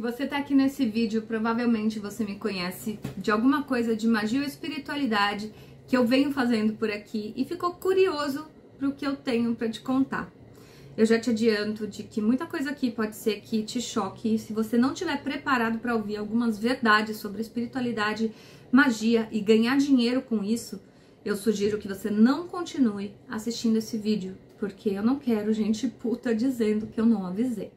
Se você tá aqui nesse vídeo, provavelmente você me conhece de alguma coisa de magia ou espiritualidade que eu venho fazendo por aqui e ficou curioso pro que eu tenho para te contar. Eu já te adianto de que muita coisa aqui pode ser que te choque se você não estiver preparado para ouvir algumas verdades sobre espiritualidade, magia e ganhar dinheiro com isso, eu sugiro que você não continue assistindo esse vídeo, porque eu não quero gente puta dizendo que eu não avisei.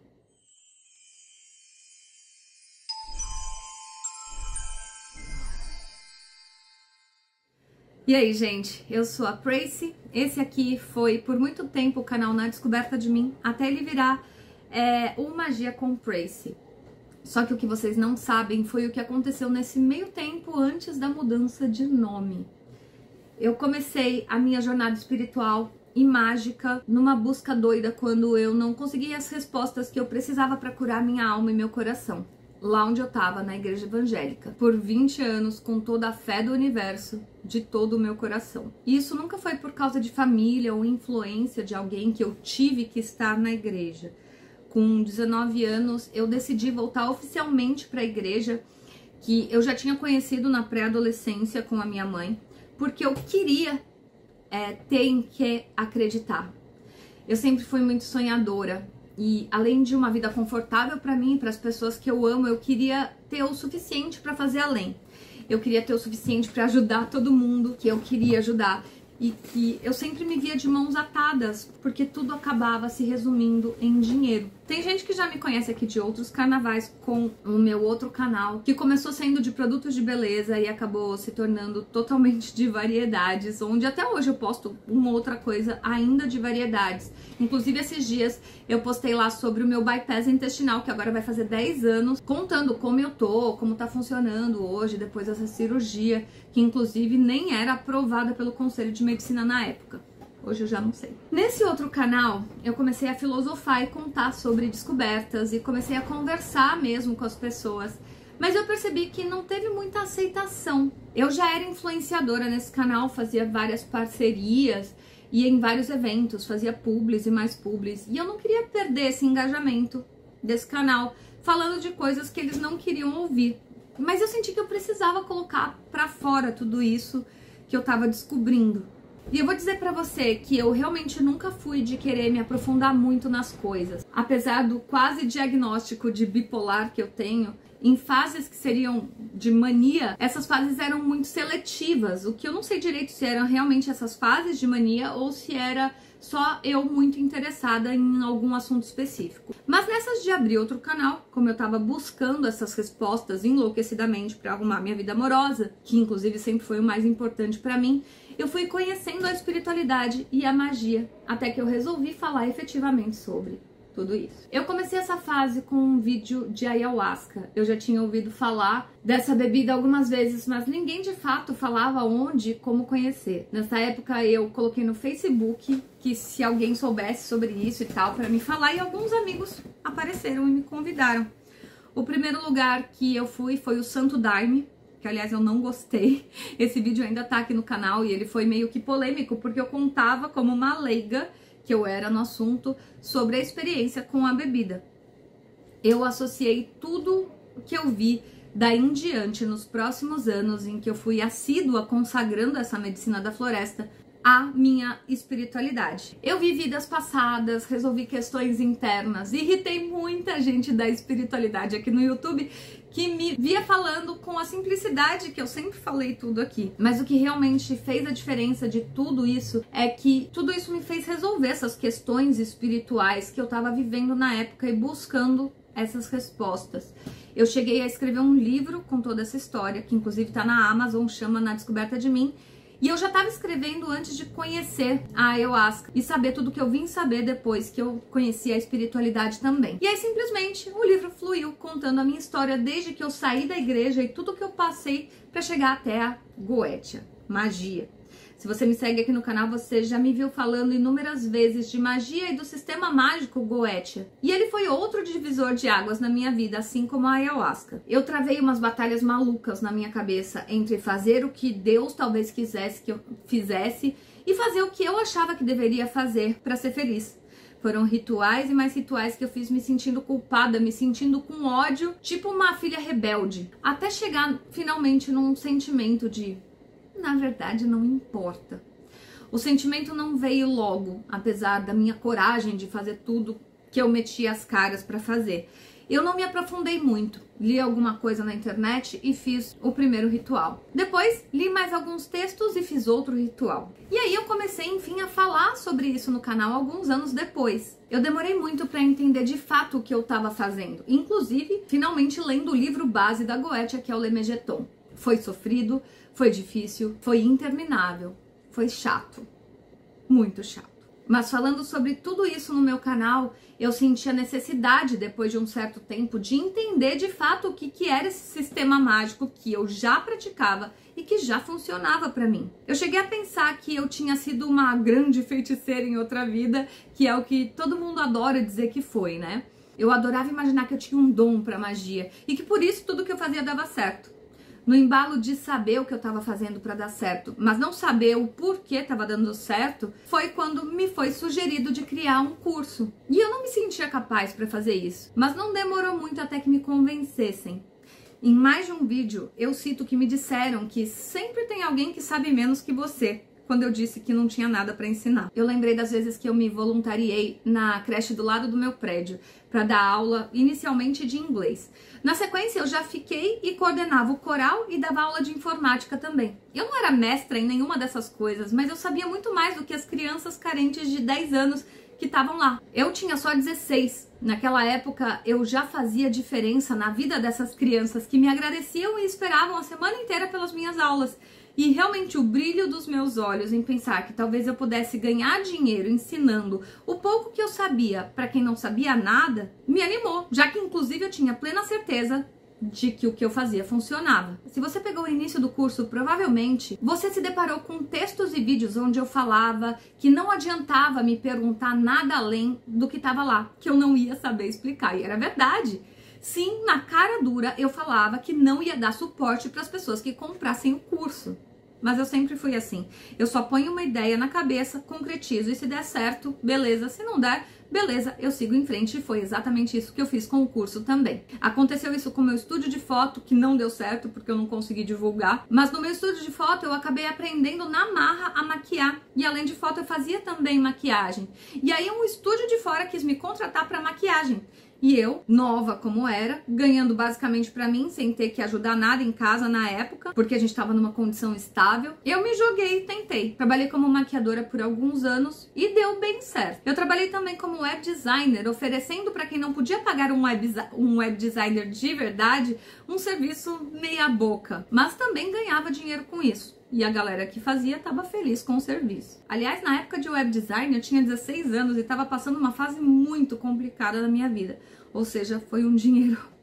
E aí, gente, eu sou a Tracy. Esse aqui foi por muito tempo o canal Na Descoberta de Mim, até ele virar é, o Magia com Tracy. Só que o que vocês não sabem foi o que aconteceu nesse meio tempo antes da mudança de nome. Eu comecei a minha jornada espiritual e mágica numa busca doida quando eu não conseguia as respostas que eu precisava para curar minha alma e meu coração lá onde eu estava, na igreja evangélica, por 20 anos, com toda a fé do universo, de todo o meu coração. E isso nunca foi por causa de família ou influência de alguém que eu tive que estar na igreja. Com 19 anos, eu decidi voltar oficialmente para a igreja que eu já tinha conhecido na pré-adolescência com a minha mãe, porque eu queria é, ter em que acreditar. Eu sempre fui muito sonhadora, e além de uma vida confortável para mim, para as pessoas que eu amo, eu queria ter o suficiente para fazer além. Eu queria ter o suficiente para ajudar todo mundo que eu queria ajudar e que eu sempre me via de mãos atadas, porque tudo acabava se resumindo em dinheiro. Tem gente que já me conhece aqui de outros carnavais com o meu outro canal, que começou sendo de produtos de beleza e acabou se tornando totalmente de variedades, onde até hoje eu posto uma outra coisa ainda de variedades. Inclusive esses dias eu postei lá sobre o meu bypass intestinal, que agora vai fazer 10 anos, contando como eu tô, como tá funcionando hoje depois dessa cirurgia, que inclusive nem era aprovada pelo Conselho de Medicina na época. Hoje eu já não sei. Nesse outro canal, eu comecei a filosofar e contar sobre descobertas e comecei a conversar mesmo com as pessoas. Mas eu percebi que não teve muita aceitação. Eu já era influenciadora nesse canal, fazia várias parcerias, ia em vários eventos, fazia publis e mais publis. E eu não queria perder esse engajamento desse canal, falando de coisas que eles não queriam ouvir. Mas eu senti que eu precisava colocar para fora tudo isso que eu tava descobrindo. E eu vou dizer para você que eu realmente nunca fui de querer me aprofundar muito nas coisas. Apesar do quase diagnóstico de bipolar que eu tenho, em fases que seriam de mania, essas fases eram muito seletivas. O que eu não sei direito se eram realmente essas fases de mania ou se era só eu muito interessada em algum assunto específico. Mas nessas de abrir outro canal, como eu tava buscando essas respostas enlouquecidamente para arrumar minha vida amorosa, que inclusive sempre foi o mais importante para mim, eu fui conhecendo a espiritualidade e a magia, até que eu resolvi falar efetivamente sobre tudo isso. Eu comecei essa fase com um vídeo de ayahuasca. Eu já tinha ouvido falar dessa bebida algumas vezes, mas ninguém de fato falava onde como conhecer. Nessa época eu coloquei no Facebook que se alguém soubesse sobre isso e tal para me falar e alguns amigos apareceram e me convidaram. O primeiro lugar que eu fui foi o Santo Daime, que aliás eu não gostei. Esse vídeo ainda tá aqui no canal e ele foi meio que polêmico porque eu contava como uma leiga que eu era no assunto sobre a experiência com a bebida. Eu associei tudo que eu vi daí em diante nos próximos anos em que eu fui assídua consagrando essa medicina da floresta a minha espiritualidade. Eu vi vidas passadas, resolvi questões internas, irritei muita gente da espiritualidade aqui no YouTube que me via falando com a simplicidade que eu sempre falei tudo aqui. Mas o que realmente fez a diferença de tudo isso é que tudo isso me fez resolver essas questões espirituais que eu estava vivendo na época e buscando essas respostas. Eu cheguei a escrever um livro com toda essa história, que inclusive está na Amazon, chama Na Descoberta de Mim, e eu já estava escrevendo antes de conhecer a ayahuasca e saber tudo que eu vim saber depois que eu conheci a espiritualidade também. E aí simplesmente o livro fluiu contando a minha história desde que eu saí da igreja e tudo que eu passei para chegar até a Goetia, magia. Se você me segue aqui no canal, você já me viu falando inúmeras vezes de magia e do sistema mágico Goetia. E ele foi outro divisor de águas na minha vida, assim como a ayahuasca. Eu travei umas batalhas malucas na minha cabeça entre fazer o que Deus talvez quisesse que eu fizesse e fazer o que eu achava que deveria fazer para ser feliz Foram rituais e mais rituais que eu fiz me sentindo culpada, me sentindo com ódio, tipo uma filha rebelde. Até chegar finalmente num sentimento de, na verdade, não importa. O sentimento não veio logo, apesar da minha coragem de fazer tudo que eu meti as caras para fazer. Eu não me aprofundei muito, li alguma coisa na internet e fiz o primeiro ritual. Depois, li mais alguns textos e fiz outro ritual. E aí eu comecei, enfim, a falar sobre isso no canal alguns anos depois. Eu demorei muito para entender de fato o que eu estava fazendo, inclusive, finalmente lendo o livro base da Goetia, que é o Lemegeton. Foi sofrido, foi difícil, foi interminável, foi chato, muito chato. Mas falando sobre tudo isso no meu canal, eu senti a necessidade, depois de um certo tempo, de entender de fato o que, que era esse sistema mágico que eu já praticava e que já funcionava para mim. Eu cheguei a pensar que eu tinha sido uma grande feiticeira em outra vida, que é o que todo mundo adora dizer que foi, né? Eu adorava imaginar que eu tinha um dom para magia e que por isso tudo que eu fazia dava certo no embalo de saber o que eu estava fazendo para dar certo, mas não saber o porquê estava dando certo, foi quando me foi sugerido de criar um curso. E eu não me sentia capaz para fazer isso, mas não demorou muito até que me convencessem. Em mais de um vídeo, eu cito que me disseram que sempre tem alguém que sabe menos que você quando eu disse que não tinha nada para ensinar. Eu lembrei das vezes que eu me voluntariei na creche do lado do meu prédio para dar aula inicialmente de inglês. Na sequência, eu já fiquei e coordenava o coral e dava aula de informática também. Eu não era mestra em nenhuma dessas coisas, mas eu sabia muito mais do que as crianças carentes de 10 anos que estavam lá. Eu tinha só 16. Naquela época, eu já fazia diferença na vida dessas crianças que me agradeciam e esperavam a semana inteira pelas minhas aulas. E realmente o brilho dos meus olhos em pensar que talvez eu pudesse ganhar dinheiro ensinando o pouco que eu sabia para quem não sabia nada, me animou, já que inclusive eu tinha plena certeza de que o que eu fazia funcionava. Se você pegou o início do curso, provavelmente você se deparou com textos e vídeos onde eu falava que não adiantava me perguntar nada além do que estava lá, que eu não ia saber explicar. E era verdade. Sim, na cara dura eu falava que não ia dar suporte para as pessoas que comprassem o curso. Mas eu sempre fui assim. Eu só ponho uma ideia na cabeça, concretizo e se der certo, beleza. Se não der, beleza, eu sigo em frente e foi exatamente isso que eu fiz com o curso também. Aconteceu isso com o meu estúdio de foto, que não deu certo porque eu não consegui divulgar, mas no meu estúdio de foto eu acabei aprendendo na marra a maquiar e além de foto eu fazia também maquiagem. E aí um estúdio de fora quis me contratar para maquiagem. E eu, nova como era, ganhando basicamente para mim, sem ter que ajudar nada em casa na época, porque a gente estava numa condição estável, eu me joguei e tentei. Trabalhei como maquiadora por alguns anos e deu bem certo. Eu trabalhei também como web designer, oferecendo para quem não podia pagar um web, um web designer de verdade um serviço meia boca, mas também ganhava dinheiro com isso e a galera que fazia estava feliz com o serviço. Aliás, na época de web design, eu tinha 16 anos e estava passando uma fase muito complicada na minha vida. Ou seja, foi um dinheiro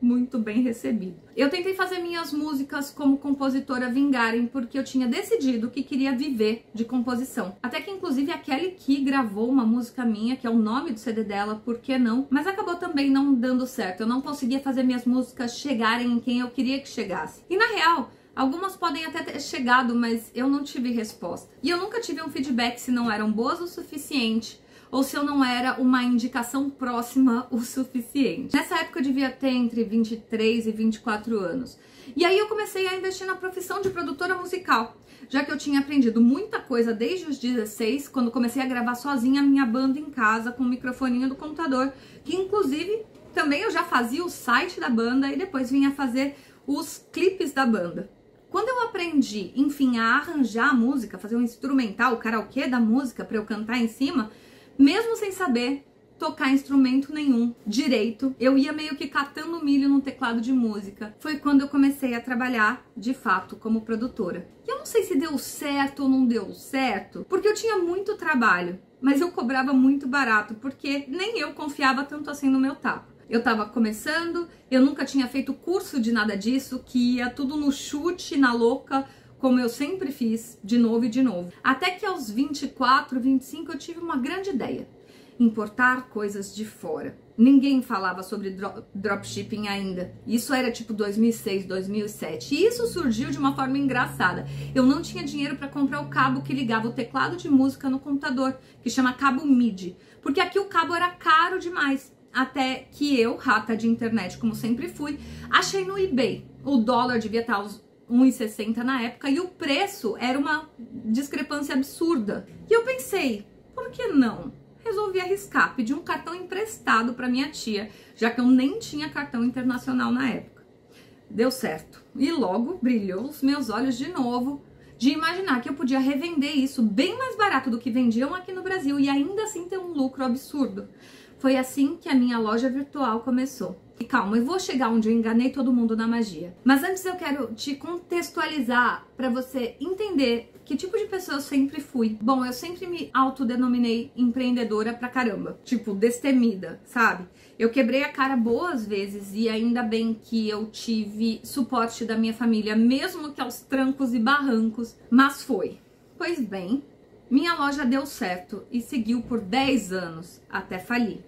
muito bem recebido. Eu tentei fazer minhas músicas como compositora vingarem porque eu tinha decidido que queria viver de composição. Até que inclusive a Kelly Key gravou uma música minha, que é o nome do CD dela, por que não? Mas acabou também não dando certo. Eu não conseguia fazer minhas músicas chegarem em quem eu queria que chegasse. E na real, Algumas podem até ter chegado, mas eu não tive resposta. E eu nunca tive um feedback se não eram boas o suficiente ou se eu não era uma indicação próxima o suficiente. Nessa época eu devia ter entre 23 e 24 anos. E aí eu comecei a investir na profissão de produtora musical, já que eu tinha aprendido muita coisa desde os 16, quando comecei a gravar sozinha a minha banda em casa com o microfoninho do computador, que inclusive também eu já fazia o site da banda e depois vinha fazer os clipes da banda. Quando eu aprendi, enfim, a arranjar a música, fazer um instrumental, o karaokê da música para eu cantar em cima, mesmo sem saber tocar instrumento nenhum direito, eu ia meio que catando milho no teclado de música. Foi quando eu comecei a trabalhar de fato como produtora. E eu não sei se deu certo ou não deu certo, porque eu tinha muito trabalho, mas eu cobrava muito barato, porque nem eu confiava tanto assim no meu tapo. Eu estava começando, eu nunca tinha feito curso de nada disso, que ia tudo no chute, na louca, como eu sempre fiz, de novo e de novo. Até que aos 24, 25 eu tive uma grande ideia: importar coisas de fora. Ninguém falava sobre dropshipping ainda. Isso era tipo 2006, 2007. E isso surgiu de uma forma engraçada. Eu não tinha dinheiro para comprar o cabo que ligava o teclado de música no computador, que chama cabo MIDI, porque aqui o cabo era caro demais. Até que eu, rata de internet, como sempre fui, achei no eBay. O dólar devia estar aos 1,60 na época e o preço era uma discrepância absurda. E eu pensei, por que não? resolvi arriscar, pedi um cartão emprestado para minha tia, já que eu nem tinha cartão internacional na época. Deu certo. E logo brilhou os meus olhos de novo de imaginar que eu podia revender isso bem mais barato do que vendiam aqui no Brasil e ainda assim ter um lucro absurdo. Foi assim que a minha loja virtual começou. E calma, eu vou chegar onde eu enganei todo mundo na magia. Mas antes eu quero te contextualizar para você entender que tipo de pessoa eu sempre fui. Bom, eu sempre me autodenominei empreendedora pra caramba. Tipo, destemida, sabe? Eu quebrei a cara boas vezes e ainda bem que eu tive suporte da minha família, mesmo que aos trancos e barrancos, mas foi. Pois bem, minha loja deu certo e seguiu por 10 anos até falir.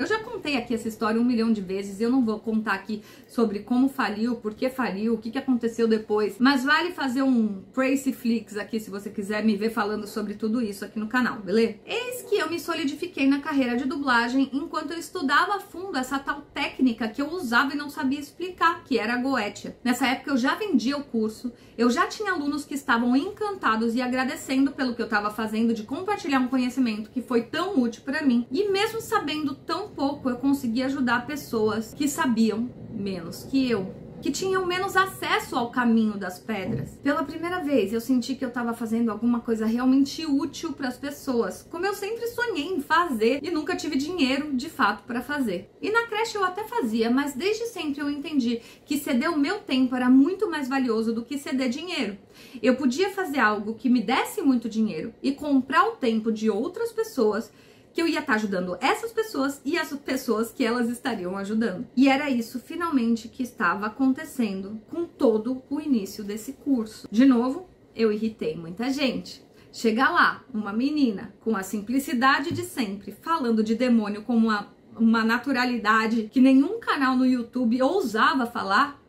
Eu já contei aqui essa história um milhão de vezes, eu não vou contar aqui sobre como faliu, por que faliu, o que, que aconteceu depois, mas vale fazer um Tracy Flix aqui se você quiser me ver falando sobre tudo isso aqui no canal, beleza? Eis que eu me solidifiquei na carreira de dublagem enquanto eu estudava a fundo essa tal técnica que eu usava e não sabia explicar, que era a Goetia. Nessa época eu já vendia o curso, eu já tinha alunos que estavam encantados e agradecendo pelo que eu estava fazendo de compartilhar um conhecimento que foi tão útil para mim, e mesmo sabendo tão pouco eu consegui ajudar pessoas que sabiam menos que eu, que tinham menos acesso ao caminho das pedras. Pela primeira vez eu senti que eu estava fazendo alguma coisa realmente útil para as pessoas, como eu sempre sonhei em fazer e nunca tive dinheiro de fato para fazer. E na creche eu até fazia, mas desde sempre eu entendi que ceder o meu tempo era muito mais valioso do que ceder dinheiro. Eu podia fazer algo que me desse muito dinheiro e comprar o tempo de outras pessoas que eu ia estar tá ajudando essas pessoas e as pessoas que elas estariam ajudando. E era isso finalmente que estava acontecendo com todo o início desse curso. De novo, eu irritei muita gente. Chegar lá, uma menina com a simplicidade de sempre, falando de demônio como uma, uma naturalidade que nenhum canal no YouTube ousava falar,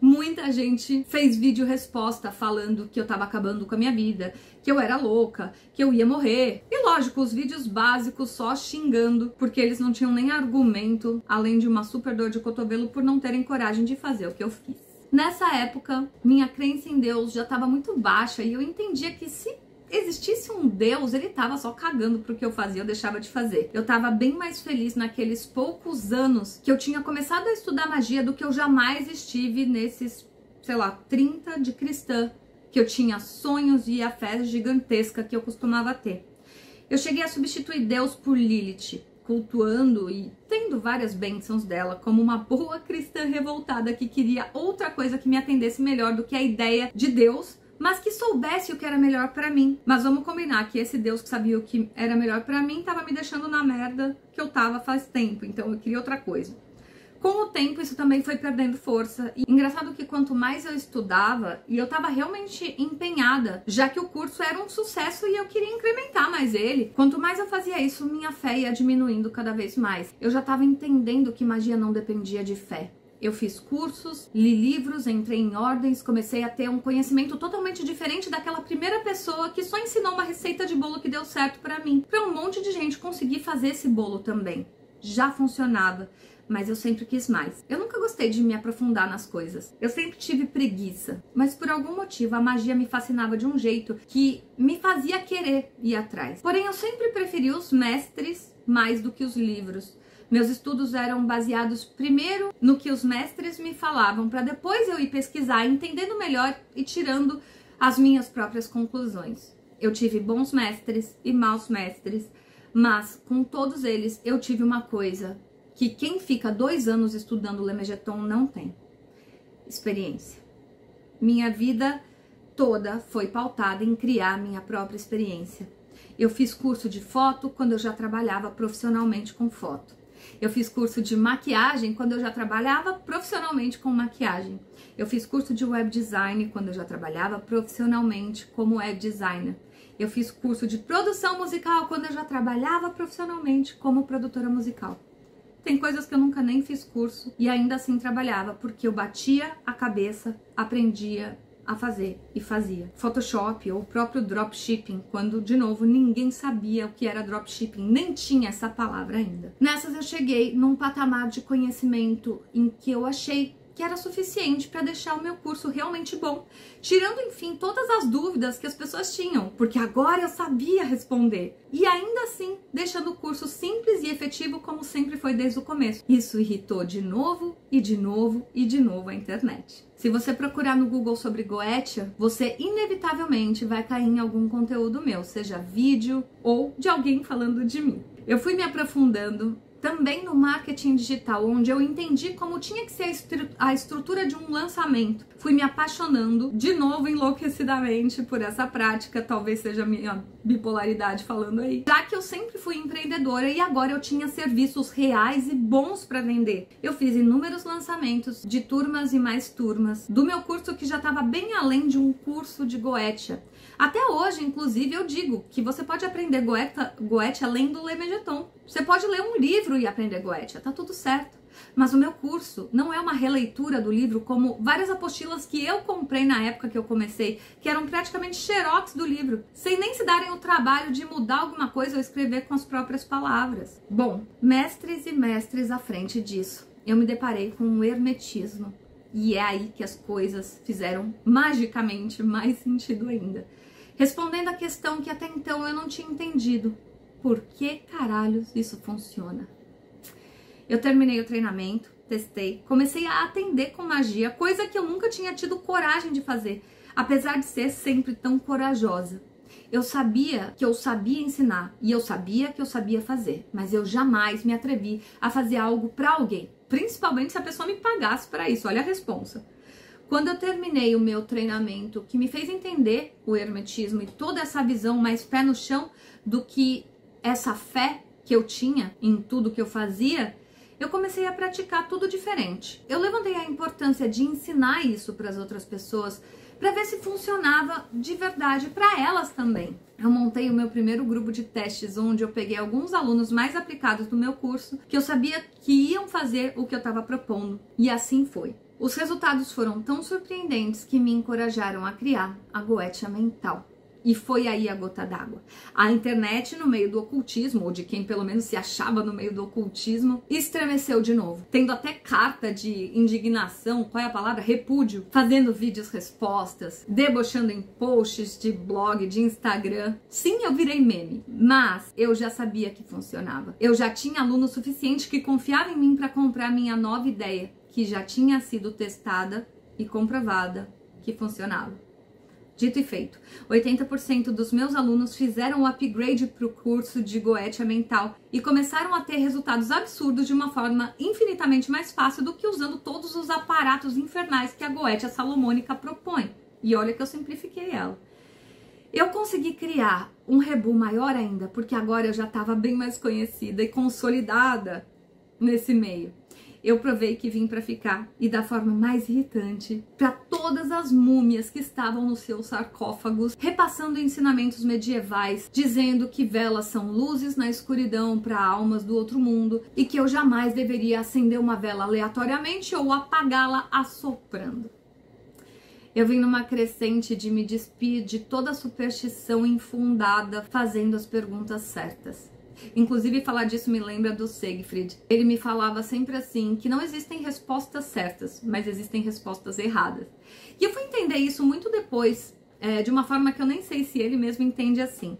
muita gente fez vídeo resposta falando que eu tava acabando com a minha vida, que eu era louca, que eu ia morrer. E lógico, os vídeos básicos só xingando, porque eles não tinham nem argumento, além de uma super dor de cotovelo por não terem coragem de fazer o que eu fiz. Nessa época, minha crença em Deus já estava muito baixa e eu entendia que se existisse um Deus, ele tava só cagando pro que eu fazia, eu deixava de fazer. Eu tava bem mais feliz naqueles poucos anos que eu tinha começado a estudar magia do que eu jamais estive nesses, sei lá, 30 de cristã, que eu tinha sonhos e a fé gigantesca que eu costumava ter. Eu cheguei a substituir Deus por Lilith, cultuando e tendo várias bênçãos dela como uma boa cristã revoltada que queria outra coisa que me atendesse melhor do que a ideia de Deus mas que soubesse o que era melhor para mim. Mas vamos combinar que esse Deus que sabia o que era melhor para mim tava me deixando na merda que eu tava faz tempo, então eu queria outra coisa. Com o tempo, isso também foi perdendo força. E engraçado que quanto mais eu estudava, e eu tava realmente empenhada, já que o curso era um sucesso e eu queria incrementar mais ele, quanto mais eu fazia isso, minha fé ia diminuindo cada vez mais. Eu já tava entendendo que magia não dependia de fé. Eu fiz cursos, li livros, entrei em ordens, comecei a ter um conhecimento totalmente diferente daquela primeira pessoa que só ensinou uma receita de bolo que deu certo para mim. Para um monte de gente conseguir fazer esse bolo também. Já funcionava, mas eu sempre quis mais. Eu nunca gostei de me aprofundar nas coisas. Eu sempre tive preguiça, mas por algum motivo a magia me fascinava de um jeito que me fazia querer ir atrás. Porém, eu sempre preferi os mestres mais do que os livros. Meus estudos eram baseados primeiro no que os mestres me falavam, para depois eu ir pesquisar, entendendo melhor e tirando as minhas próprias conclusões. Eu tive bons mestres e maus mestres, mas com todos eles eu tive uma coisa que quem fica dois anos estudando Lemegeton não tem: experiência. Minha vida toda foi pautada em criar minha própria experiência. Eu fiz curso de foto quando eu já trabalhava profissionalmente com foto. Eu fiz curso de maquiagem quando eu já trabalhava profissionalmente com maquiagem. Eu fiz curso de web design quando eu já trabalhava profissionalmente como web designer. Eu fiz curso de produção musical quando eu já trabalhava profissionalmente como produtora musical. Tem coisas que eu nunca nem fiz curso e ainda assim trabalhava, porque eu batia a cabeça, aprendia a fazer e fazia. Photoshop ou o próprio dropshipping, quando de novo ninguém sabia o que era dropshipping, nem tinha essa palavra ainda. Nessas eu cheguei num patamar de conhecimento em que eu achei que era suficiente para deixar o meu curso realmente bom, tirando enfim todas as dúvidas que as pessoas tinham, porque agora eu sabia responder. E ainda assim, deixando o curso simples e efetivo como sempre foi desde o começo. Isso irritou de novo e de novo e de novo a internet. Se você procurar no Google sobre Goetia, você inevitavelmente vai cair em algum conteúdo meu, seja vídeo ou de alguém falando de mim. Eu fui me aprofundando também no marketing digital, onde eu entendi como tinha que ser a, estru a, estrutura de um lançamento. Fui me apaixonando de novo enlouquecidamente por essa prática, talvez seja a minha bipolaridade falando aí. Já que eu sempre fui empreendedora e agora eu tinha serviços reais e bons para vender. Eu fiz inúmeros lançamentos de turmas e mais turmas do meu curso que já estava bem além de um curso de Goetia. Até hoje, inclusive, eu digo que você pode aprender Goethe, Goethe lendo Le Megeton. Você pode ler um livro e aprender Goethe, tá tudo certo. Mas o meu curso não é uma releitura do livro como várias apostilas que eu comprei na época que eu comecei, que eram praticamente xerox do livro, sem nem se darem o trabalho de mudar alguma coisa ou escrever com as próprias palavras. Bom, mestres e mestres à frente disso, eu me deparei com o hermetismo. E é aí que as coisas fizeram magicamente mais sentido ainda respondendo a questão que até então eu não tinha entendido. Por que caralhos isso funciona? Eu terminei o treinamento, testei, comecei a atender com magia, coisa que eu nunca tinha tido coragem de fazer, apesar de ser sempre tão corajosa. Eu sabia que eu sabia ensinar e eu sabia que eu sabia fazer, mas eu jamais me atrevi a fazer algo para alguém, principalmente se a pessoa me pagasse para isso. Olha a responsa. Quando eu terminei o meu treinamento, que me fez entender o hermetismo e toda essa visão mais pé no chão do que essa fé que eu tinha em tudo que eu fazia, eu comecei a praticar tudo diferente. Eu levantei a importância de ensinar isso para as outras pessoas, para ver se funcionava de verdade para elas também. Eu montei o meu primeiro grupo de testes, onde eu peguei alguns alunos mais aplicados do meu curso, que eu sabia que iam fazer o que eu estava propondo, e assim foi. Os resultados foram tão surpreendentes que me encorajaram a criar a Goetia Mental. E foi aí a gota d'água. A internet, no meio do ocultismo, ou de quem pelo menos se achava no meio do ocultismo, estremeceu de novo, tendo até carta de indignação, qual é a palavra? Repúdio, fazendo vídeos respostas, debochando em posts de blog, de Instagram. Sim, eu virei meme, mas eu já sabia que funcionava. Eu já tinha aluno suficiente que confiava em mim para comprar minha nova ideia que já tinha sido testada e comprovada que funcionava. Dito e feito, 80% dos meus alunos fizeram o upgrade para o curso de Goetia Mental e começaram a ter resultados absurdos de uma forma infinitamente mais fácil do que usando todos os aparatos infernais que a Goetia Salomônica propõe. E olha que eu simplifiquei ela. Eu consegui criar um rebu maior ainda, porque agora eu já estava bem mais conhecida e consolidada nesse meio eu provei que vim para ficar e da forma mais irritante para todas as múmias que estavam nos seus sarcófagos, repassando ensinamentos medievais, dizendo que velas são luzes na escuridão para almas do outro mundo e que eu jamais deveria acender uma vela aleatoriamente ou apagá-la assoprando. Eu vim numa crescente de me despir de toda superstição infundada, fazendo as perguntas certas. Inclusive, falar disso me lembra do Siegfried. Ele me falava sempre assim: que não existem respostas certas, mas existem respostas erradas. E eu fui entender isso muito depois, é, de uma forma que eu nem sei se ele mesmo entende assim.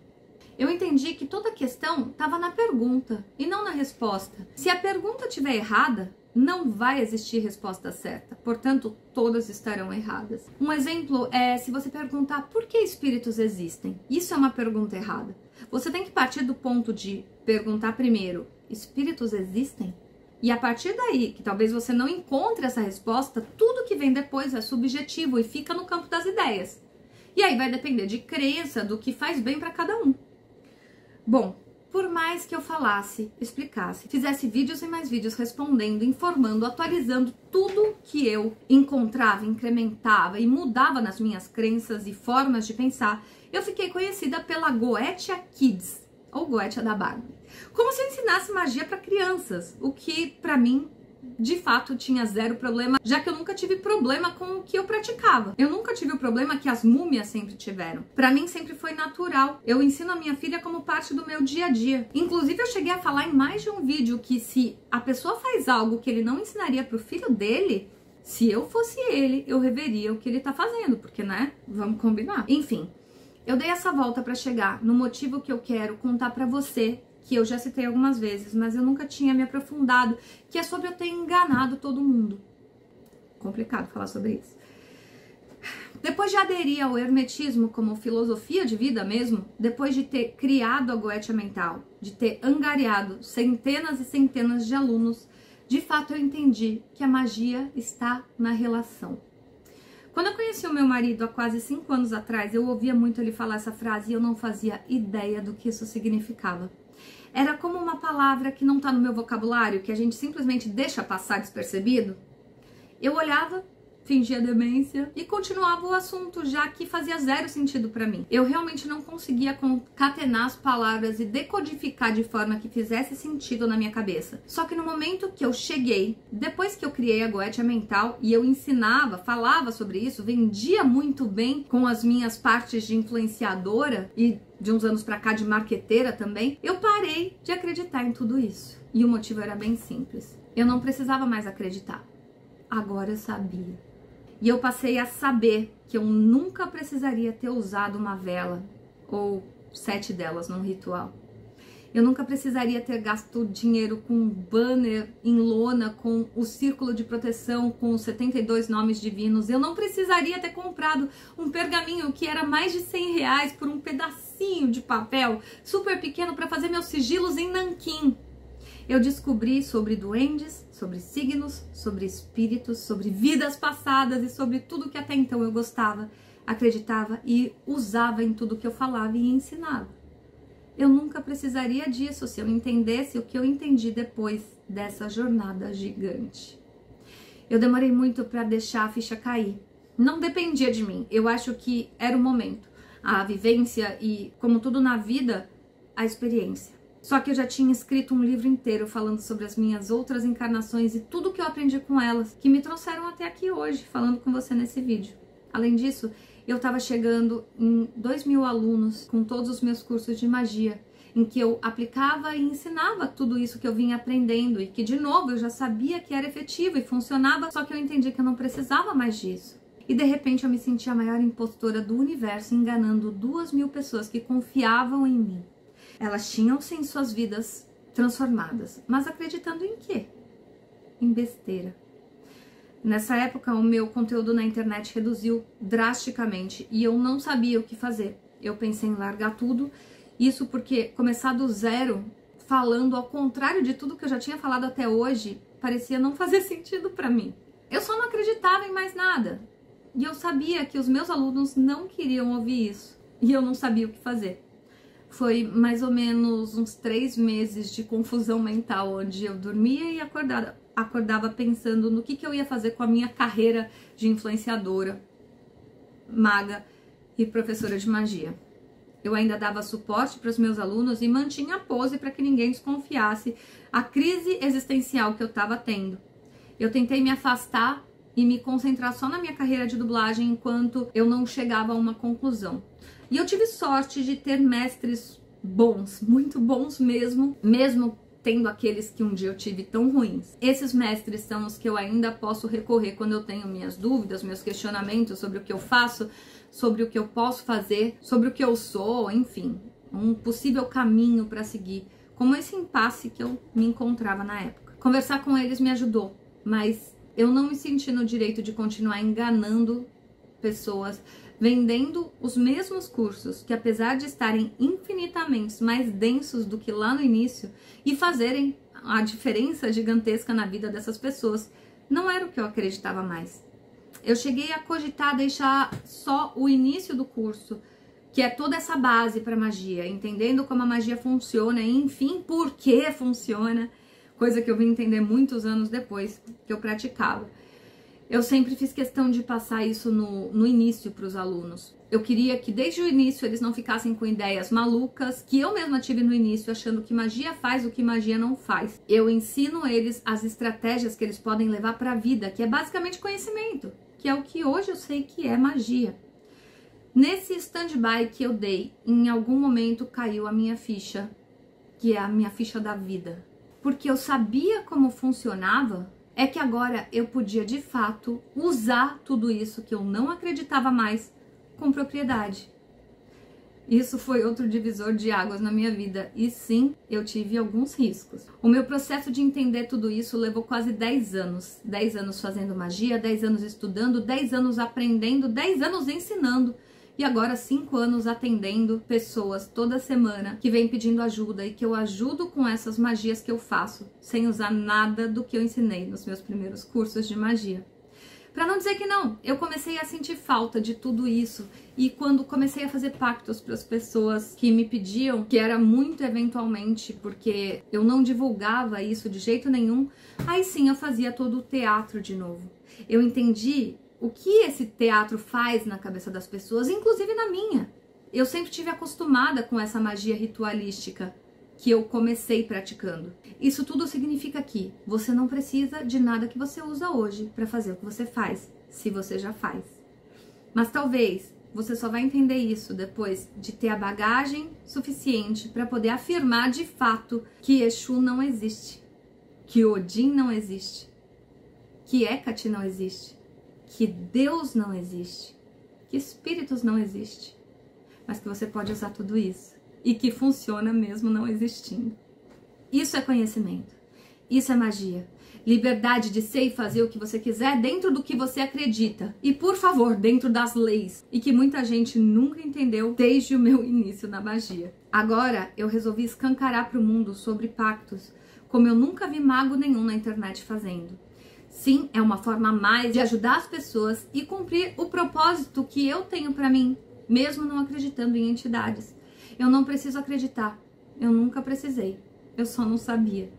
Eu entendi que toda a questão estava na pergunta e não na resposta. Se a pergunta estiver errada, não vai existir resposta certa, portanto, todas estarão erradas. Um exemplo é se você perguntar por que espíritos existem. Isso é uma pergunta errada. Você tem que partir do ponto de perguntar primeiro: espíritos existem? E a partir daí, que talvez você não encontre essa resposta, tudo que vem depois é subjetivo e fica no campo das ideias. E aí vai depender de crença, do que faz bem para cada um. Bom, por mais que eu falasse, explicasse, fizesse vídeos e mais vídeos respondendo, informando, atualizando tudo que eu encontrava, incrementava e mudava nas minhas crenças e formas de pensar, eu fiquei conhecida pela Goetia Kids, ou Goetia da Barbie. Como se eu ensinasse magia para crianças, o que para mim de fato tinha zero problema, já que eu nunca tive problema com o que eu praticava. Eu nunca tive o problema que as múmias sempre tiveram. Para mim sempre foi natural. Eu ensino a minha filha como parte do meu dia a dia. Inclusive eu cheguei a falar em mais de um vídeo que se a pessoa faz algo que ele não ensinaria pro filho dele, se eu fosse ele, eu reveria o que ele tá fazendo, porque né? Vamos combinar. Enfim, eu dei essa volta para chegar no motivo que eu quero contar para você que eu já citei algumas vezes, mas eu nunca tinha me aprofundado, que é sobre eu ter enganado todo mundo. Complicado falar sobre isso. Depois de aderir ao hermetismo como filosofia de vida mesmo, depois de ter criado a Goetia Mental, de ter angariado centenas e centenas de alunos, de fato eu entendi que a magia está na relação. Quando eu conheci o meu marido há quase cinco anos atrás, eu ouvia muito ele falar essa frase e eu não fazia ideia do que isso significava. Era como uma palavra que não está no meu vocabulário, que a gente simplesmente deixa passar despercebido. Eu olhava, fingia demência e continuava o assunto, já que fazia zero sentido para mim. Eu realmente não conseguia concatenar as palavras e decodificar de forma que fizesse sentido na minha cabeça. Só que no momento que eu cheguei, depois que eu criei a Goetia Mental e eu ensinava, falava sobre isso, vendia muito bem com as minhas partes de influenciadora e de uns anos para cá de marqueteira também, eu parei de acreditar em tudo isso. E o motivo era bem simples. Eu não precisava mais acreditar. Agora eu sabia. E eu passei a saber que eu nunca precisaria ter usado uma vela ou sete delas num ritual. Eu nunca precisaria ter gasto dinheiro com um banner em lona com o círculo de proteção com os 72 nomes divinos. Eu não precisaria ter comprado um pergaminho que era mais de 100 reais por um pedacinho de papel super pequeno para fazer meus sigilos em nanquim. Eu descobri sobre duendes, sobre signos, sobre espíritos, sobre vidas passadas e sobre tudo que até então eu gostava, acreditava e usava em tudo que eu falava e ensinava. Eu nunca precisaria disso se eu entendesse o que eu entendi depois dessa jornada gigante. Eu demorei muito para deixar a ficha cair. Não dependia de mim. Eu acho que era o momento, a vivência e, como tudo na vida, a experiência. Só que eu já tinha escrito um livro inteiro falando sobre as minhas outras encarnações e tudo que eu aprendi com elas, que me trouxeram até aqui hoje, falando com você nesse vídeo. Além disso, eu estava chegando em 2 mil alunos com todos os meus cursos de magia, em que eu aplicava e ensinava tudo isso que eu vinha aprendendo e que, de novo, eu já sabia que era efetivo e funcionava, só que eu entendi que eu não precisava mais disso. E de repente eu me senti a maior impostora do universo, enganando duas mil pessoas que confiavam em mim. Elas tinham sim suas vidas transformadas, mas acreditando em quê? Em besteira. Nessa época, o meu conteúdo na internet reduziu drasticamente e eu não sabia o que fazer. Eu pensei em largar tudo, isso porque começar do zero, falando ao contrário de tudo que eu já tinha falado até hoje, parecia não fazer sentido para mim. Eu só não acreditava em mais nada. E eu sabia que os meus alunos não queriam ouvir isso. E eu não sabia o que fazer foi mais ou menos uns três meses de confusão mental, onde eu dormia e acordava, acordava pensando no que, que eu ia fazer com a minha carreira de influenciadora, maga e professora de magia. Eu ainda dava suporte para os meus alunos e mantinha a pose para que ninguém desconfiasse a crise existencial que eu estava tendo. Eu tentei me afastar e me concentrar só na minha carreira de dublagem enquanto eu não chegava a uma conclusão. E eu tive sorte de ter mestres bons, muito bons mesmo, mesmo tendo aqueles que um dia eu tive tão ruins. Esses mestres são os que eu ainda posso recorrer quando eu tenho minhas dúvidas, meus questionamentos sobre o que eu faço, sobre o que eu posso fazer, sobre o que eu sou, enfim, um possível caminho para seguir, como esse impasse que eu me encontrava na época. Conversar com eles me ajudou, mas eu não me senti no direito de continuar enganando pessoas vendendo os mesmos cursos, que apesar de estarem infinitamente mais densos do que lá no início e fazerem a diferença gigantesca na vida dessas pessoas, não era o que eu acreditava mais. Eu cheguei a cogitar deixar só o início do curso, que é toda essa base para magia, entendendo como a magia funciona e, enfim, por que funciona, coisa que eu vim entender muitos anos depois que eu praticava. Eu sempre fiz questão de passar isso no, no início para os alunos. Eu queria que desde o início eles não ficassem com ideias malucas que eu mesma tive no início, achando que magia faz o que magia não faz. Eu ensino eles as estratégias que eles podem levar para a vida, que é basicamente conhecimento, que é o que hoje eu sei que é magia. Nesse stand-by que eu dei, em algum momento caiu a minha ficha, que é a minha ficha da vida. Porque eu sabia como funcionava é que agora eu podia de fato usar tudo isso que eu não acreditava mais com propriedade. Isso foi outro divisor de águas na minha vida e sim, eu tive alguns riscos. O meu processo de entender tudo isso levou quase 10 anos. 10 anos fazendo magia, 10 anos estudando, 10 anos aprendendo, 10 anos ensinando e agora cinco anos atendendo pessoas toda semana que vêm pedindo ajuda e que eu ajudo com essas magias que eu faço, sem usar nada do que eu ensinei nos meus primeiros cursos de magia. Para não dizer que não, eu comecei a sentir falta de tudo isso e quando comecei a fazer pactos para as pessoas que me pediam, que era muito eventualmente porque eu não divulgava isso de jeito nenhum, aí sim eu fazia todo o teatro de novo. Eu entendi o que esse teatro faz na cabeça das pessoas, inclusive na minha. Eu sempre tive acostumada com essa magia ritualística que eu comecei praticando. Isso tudo significa que você não precisa de nada que você usa hoje para fazer o que você faz, se você já faz. Mas talvez você só vai entender isso depois de ter a bagagem suficiente para poder afirmar de fato que Exu não existe, que Odin não existe, que Hecate não existe que Deus não existe, que espíritos não existem, mas que você pode usar tudo isso e que funciona mesmo não existindo. Isso é conhecimento. Isso é magia. Liberdade de ser e fazer o que você quiser dentro do que você acredita. E por favor, dentro das leis. E que muita gente nunca entendeu desde o meu início na magia. Agora eu resolvi escancarar para o mundo sobre pactos, como eu nunca vi mago nenhum na internet fazendo. Sim, é uma forma a mais de ajudar as pessoas e cumprir o propósito que eu tenho para mim, mesmo não acreditando em entidades. Eu não preciso acreditar. Eu nunca precisei. Eu só não sabia.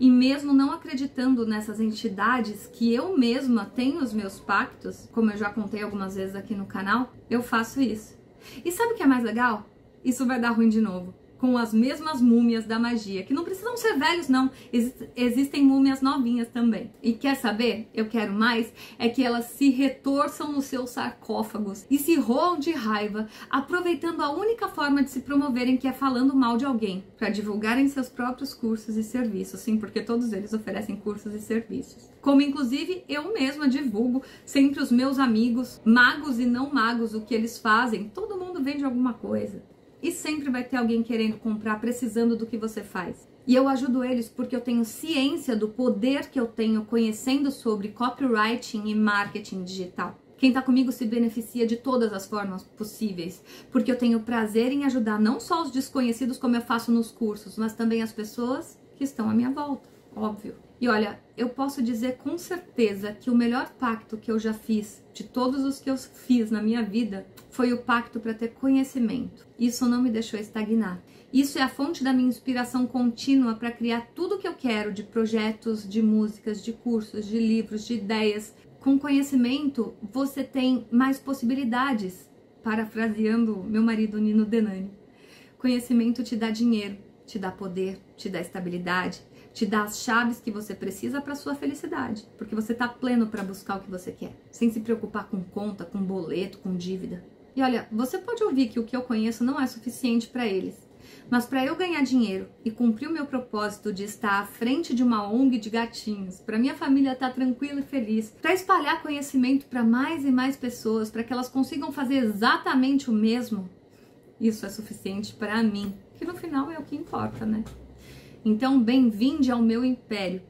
E mesmo não acreditando nessas entidades que eu mesma tenho os meus pactos, como eu já contei algumas vezes aqui no canal, eu faço isso. E sabe o que é mais legal? Isso vai dar ruim de novo com as mesmas múmias da magia, que não precisam ser velhos, não. Ex existem múmias novinhas também. E quer saber? Eu quero mais é que elas se retorçam nos seus sarcófagos e se roam de raiva, aproveitando a única forma de se promoverem, que é falando mal de alguém, para divulgarem seus próprios cursos e serviços. Sim, porque todos eles oferecem cursos e serviços. Como inclusive eu mesma divulgo sempre os meus amigos, magos e não magos, o que eles fazem. Todo mundo vende alguma coisa. E sempre vai ter alguém querendo comprar, precisando do que você faz. E eu ajudo eles porque eu tenho ciência do poder que eu tenho conhecendo sobre copywriting e marketing digital. Quem está comigo se beneficia de todas as formas possíveis, porque eu tenho prazer em ajudar não só os desconhecidos, como eu faço nos cursos, mas também as pessoas que estão à minha volta, óbvio. E olha, eu posso dizer com certeza que o melhor pacto que eu já fiz, de todos os que eu fiz na minha vida, foi o pacto para ter conhecimento. Isso não me deixou estagnar. Isso é a fonte da minha inspiração contínua para criar tudo o que eu quero de projetos, de músicas, de cursos, de livros, de ideias. Com conhecimento, você tem mais possibilidades. Parafraseando meu marido Nino Denani. Conhecimento te dá dinheiro, te dá poder, te dá estabilidade, te dá as chaves que você precisa para sua felicidade, porque você está pleno para buscar o que você quer, sem se preocupar com conta, com boleto, com dívida. E olha, você pode ouvir que o que eu conheço não é suficiente para eles, mas para eu ganhar dinheiro e cumprir o meu propósito de estar à frente de uma ONG de gatinhos, para minha família estar tá tranquila e feliz, para espalhar conhecimento para mais e mais pessoas, para que elas consigam fazer exatamente o mesmo, isso é suficiente para mim, que no final é o que importa, né? Então, bem-vinde ao meu império,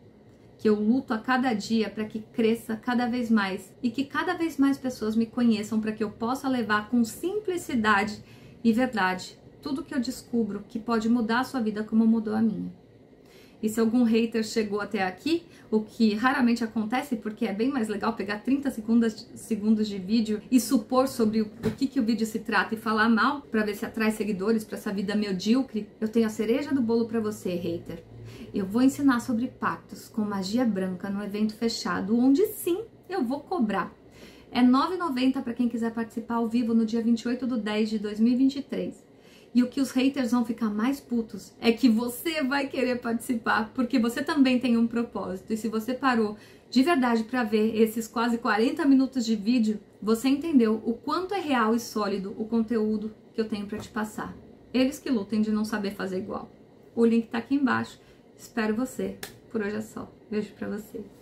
que eu luto a cada dia para que cresça cada vez mais e que cada vez mais pessoas me conheçam para que eu possa levar com simplicidade e verdade tudo que eu descubro que pode mudar a sua vida como mudou a minha. E se algum hater chegou até aqui, o que raramente acontece, porque é bem mais legal pegar 30 segundos, segundos de vídeo e supor sobre o, o que, que o vídeo se trata e falar mal para ver se atrai seguidores para essa vida medíocre, eu tenho a cereja do bolo para você, hater. Eu vou ensinar sobre pactos com magia branca no evento fechado, onde sim eu vou cobrar. É R$ 9,90 para quem quiser participar ao vivo no dia 28 de 10 de 2023. E o que os haters vão ficar mais putos é que você vai querer participar, porque você também tem um propósito. E se você parou de verdade para ver esses quase 40 minutos de vídeo, você entendeu o quanto é real e sólido o conteúdo que eu tenho para te passar. Eles que lutem de não saber fazer igual. O link tá aqui embaixo. Espero você. Por hoje é só. Beijo para você.